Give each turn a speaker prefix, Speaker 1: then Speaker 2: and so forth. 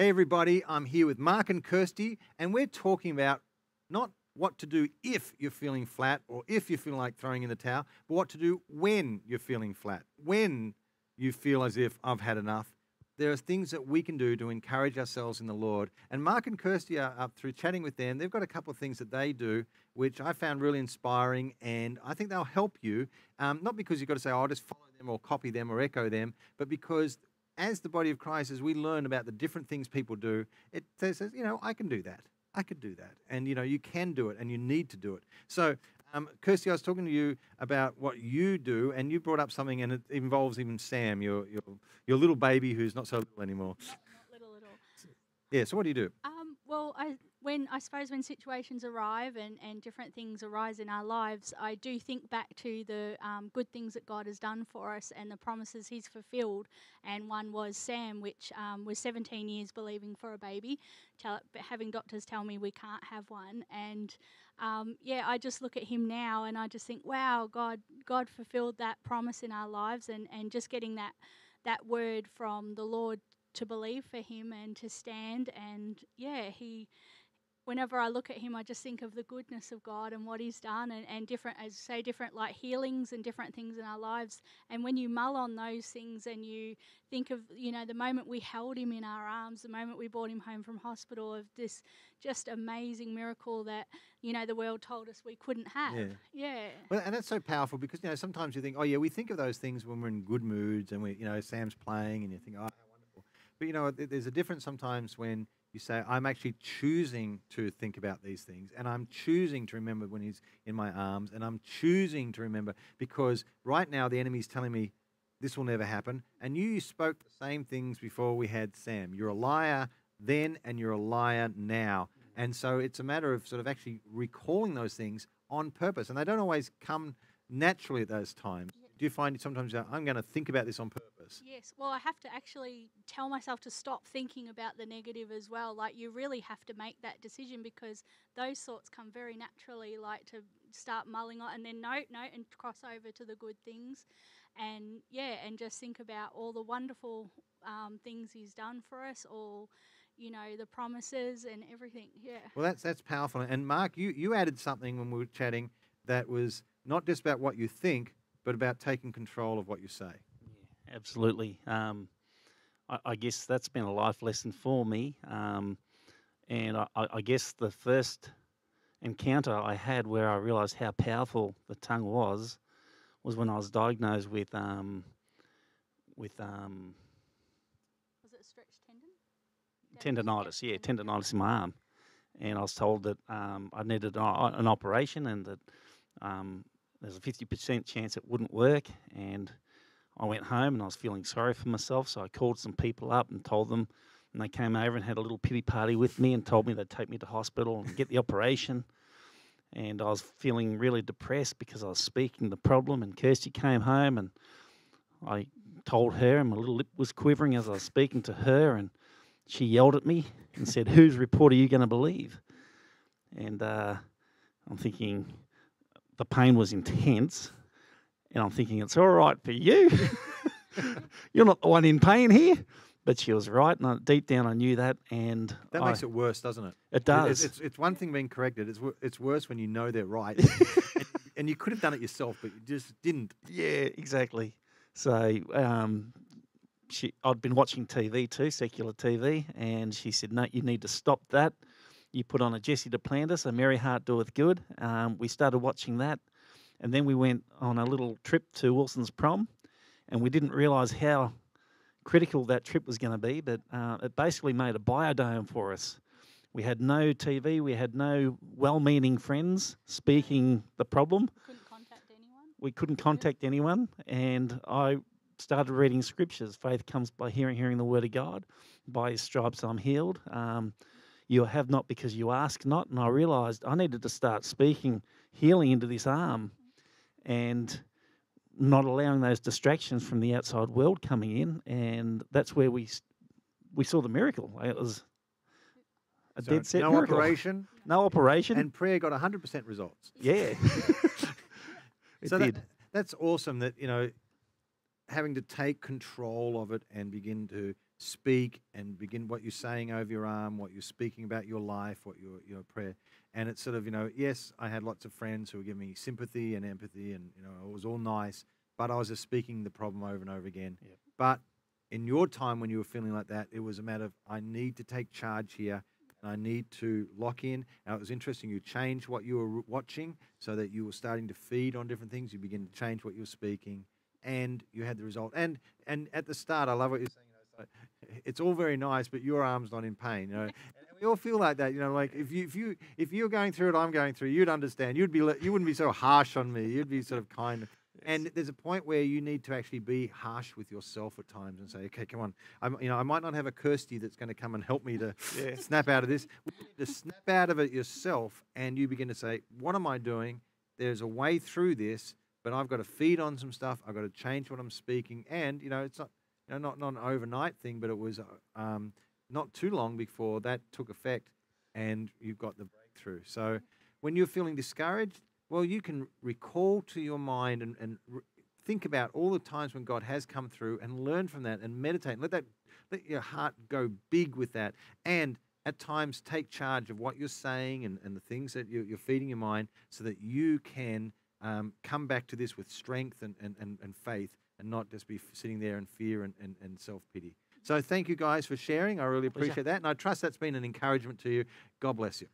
Speaker 1: Hey, everybody, I'm here with Mark and Kirstie, and we're talking about not what to do if you're feeling flat or if you feel like throwing in the towel, but what to do when you're feeling flat, when you feel as if I've had enough. There are things that we can do to encourage ourselves in the Lord. And Mark and Kirstie are up through chatting with them. They've got a couple of things that they do, which I found really inspiring, and I think they'll help you. Um, not because you've got to say, oh, I'll just follow them or copy them or echo them, but because as the body of Christ, as we learn about the different things people do, it says, you know, I can do that. I could do that. And, you know, you can do it and you need to do it. So, um, Kirstie, I was talking to you about what you do, and you brought up something, and it involves even Sam, your, your, your little baby who's not so little anymore.
Speaker 2: Not, not little at all.
Speaker 1: Yeah, so what do you do?
Speaker 2: Um, well, I when I suppose when situations arrive and, and different things arise in our lives, I do think back to the um, good things that God has done for us and the promises He's fulfilled. And one was Sam, which um, was 17 years believing for a baby, tell, having doctors tell me we can't have one. And um, yeah, I just look at him now and I just think, wow, God, God fulfilled that promise in our lives, and, and just getting that that word from the Lord to believe for him and to stand and yeah he whenever I look at him, I just think of the goodness of God and what he's done and, and different, as say, different like healings and different things in our lives. And when you mull on those things and you think of, you know, the moment we held him in our arms, the moment we brought him home from hospital, of this just amazing miracle that, you know, the world told us we couldn't have.
Speaker 1: Yeah.
Speaker 2: yeah.
Speaker 1: Well, and that's so powerful because, you know, sometimes you think, oh, yeah, we think of those things when we're in good moods and we, you know, Sam's playing and you think, oh, how wonderful. But, you know, there's a difference sometimes when you say, I'm actually choosing to think about these things, and I'm choosing to remember when he's in my arms, and I'm choosing to remember because right now the enemy's telling me this will never happen. And you spoke the same things before we had Sam. You're a liar then, and you're a liar now. And so it's a matter of sort of actually recalling those things on purpose, and they don't always come naturally at those times. Do you find sometimes I'm going to think about this on purpose?
Speaker 2: Yes. Well, I have to actually tell myself to stop thinking about the negative as well. Like, you really have to make that decision because those thoughts come very naturally, like to start mulling on and then note, note, and cross over to the good things. And yeah, and just think about all the wonderful um, things He's done for us, all you know the promises and everything yeah
Speaker 1: well that's that's powerful and mark you you added something when we were chatting that was not just about what you think but about taking control of what you say.
Speaker 3: Absolutely. Um, I, I, guess that's been a life lesson for me. Um, and I, I, guess the first encounter I had where I realized how powerful the tongue was was when I was diagnosed with um, with um,
Speaker 2: was it a stretched tendon?
Speaker 3: Tendonitis, yeah, tendonitis in my arm, and I was told that um, I needed an, an, operation and that um, there's a 50% chance it wouldn't work. And I went home and I was feeling sorry for myself. So I called some people up and told them. And they came over and had a little pity party with me and told me they'd take me to hospital and get the operation. And I was feeling really depressed because I was speaking the problem. And Kirstie came home and I told her, and my little lip was quivering as I was speaking to her. And she yelled at me and said, Whose report are you going to believe? And uh, I'm thinking, the pain was intense, and I'm thinking it's all right for you. You're not the one in pain here. But she was right, and I, deep down I knew that. And
Speaker 1: that
Speaker 3: I,
Speaker 1: makes it worse, doesn't it?
Speaker 3: It does.
Speaker 1: It's, it's, it's one thing being corrected. It's it's worse when you know they're right, and, and, you could have done it yourself, but you just didn't.
Speaker 3: Yeah, exactly. So um, she, I'd been watching TV too, secular TV, and she said, "No, you need to stop that." you put on a Jesse Duplantis, a Merry Heart Doeth Good. Um, we started watching that, and then we went on a little trip to Wilson's Prom, and we didn't realise how critical that trip was going to be, but uh, it basically made a biodome for us. We had no TV, we had no well meaning friends speaking the problem.
Speaker 2: Couldn't contact anyone.
Speaker 3: We couldn't contact anyone, and I started reading scriptures. Faith comes by hearing, hearing the word of God. By his stripes I'm healed. Um, you have not because you ask not. And I realized I needed to start speaking healing into this arm and not allowing those distractions from the outside world coming in. And that's where we we saw the miracle. It was a so dead set
Speaker 1: no
Speaker 3: miracle.
Speaker 1: operation.
Speaker 3: No operation.
Speaker 1: And prayer got 100% results.
Speaker 3: Yeah.
Speaker 1: so that, that's awesome that, you know, having to take control of it and begin to speak and begin what you're saying over your arm, what you're speaking about your life, what your your prayer. And it's sort of, you know, yes, I had lots of friends who were giving me sympathy and empathy and, you know, it was all nice, but I was just speaking the problem over and over again.
Speaker 3: Yep.
Speaker 1: But in your time when you were feeling like that, it was a matter of I need to take charge here and I need to lock in. And it was interesting. You changed what you were watching so that you were starting to feed on different things. You begin to change what you were speaking, and you had the result. And and at the start, I love what you're saying. You know, it's, like, it's all very nice, but your arm's not in pain. You know, and we all feel like that. You know, like if you if you if you're going through it, I'm going through. You'd understand. You'd be you wouldn't be so harsh on me. You'd be sort of kind. And there's a point where you need to actually be harsh with yourself at times and say, "Okay, come on. I'm, you know, I might not have a Kirstie that's going to come and help me to
Speaker 3: Yeah.
Speaker 1: snap out of this. You need to snap out of it yourself, and you begin to say, "What am I doing? There's a way through this, but I've got to feed on some stuff. I've got to change what I'm speaking, and you know, it's not, you know, not not an overnight thing, but it was uh, um, not too long before that took effect, and you've got the breakthrough. So, when you're feeling discouraged, well, you can recall to your mind and, and re- think about all the times when God has come through and learn from that and meditate. and Let that let your heart go big with that. And at times take charge of what you're saying and, and the things that you're, you're feeding your mind so that you can um, come back to this with strength and, and, and, and faith and not just be sitting there in fear and, and, and self pity. So thank you guys for sharing. I really appreciate that. And I trust that's been an encouragement to you. God bless you.